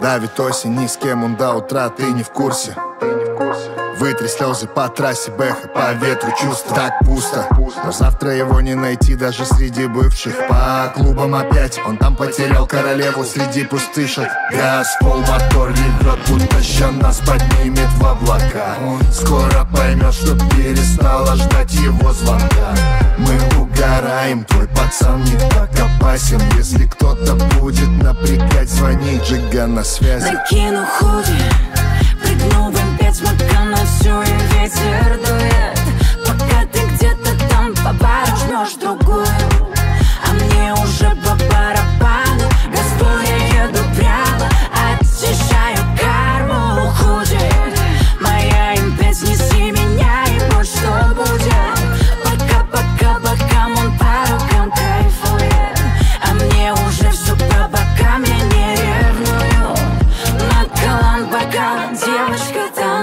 Давит осень, ни с кем он до утра, ты не в курсе. Вытри слезы по трассе Бэха, по ветру чувства. Так пусто, но завтра его не найти даже среди бывших. По клубам опять, он там потерял королеву среди пустышек. Газ, пол, мотор ревет, будто ща нас поднимет в облака. Скоро поймет, что перестала ждать его звонка. Мы угораем, твой пацан не так опасен Если кто-то звони, Джига на связи Накину худи, прыгну в М5 макан на всю и ветер дует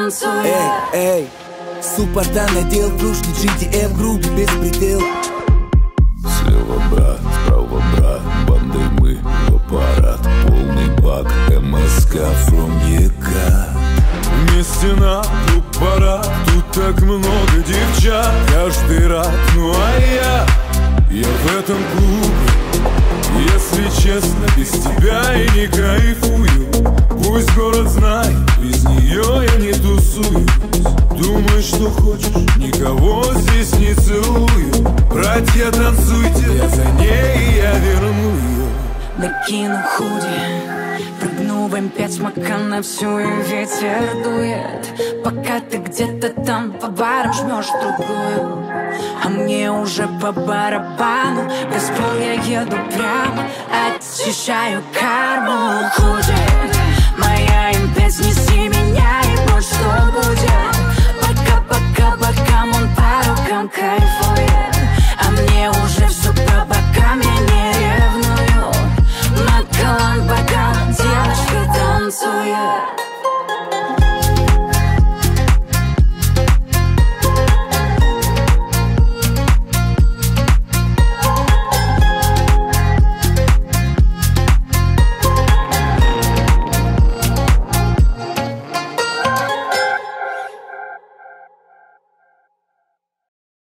танцует Эй, эй, суппорта надел Кружки GDM, грубый беспредел Слева брат, справа брат, бандой мы в аппарат Полный бак, МСК from ЕК Вместе на клуб пора, тут так много девчат. Каждый рад, ну а я, я в этом клубе. Если честно, без тебя и не кайфую Пусть город знает, без нее я не тусуюсь. Думаешь, что хочешь, никого здесь не целую. Братья, танцуйте, я за ней, я верну ее Накину худи Прыгну в М5 макан на всю и ветер дует. Пока ты где-то там по барам жмешь другую А мне уже по барабану. Газпол я еду прямо Очищаю карму. Худи I'm